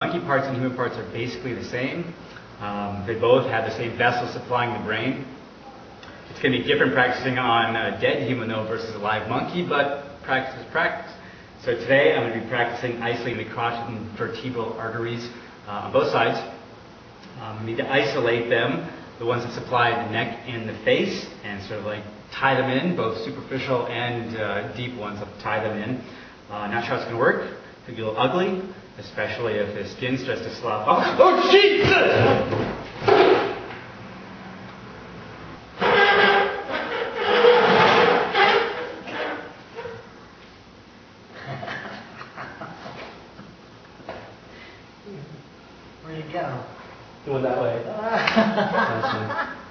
Monkey parts and human parts are basically the same. Um, they both have the same vessel supplying the brain. It's going to be different practicing on a dead human though versus a live monkey, but practice is practice. So today I'm going to be practicing isolating the carotid and vertebral arteries uh, on both sides. Um, need to isolate them, the ones that supply the neck and the face, and sort of like tie them in, both superficial and uh, deep ones, I'll tie them in. Uh, not sure how it's going to work to feel ugly, especially if his skin starts to slough. off. Oh, Jesus! Where you go? Going that way.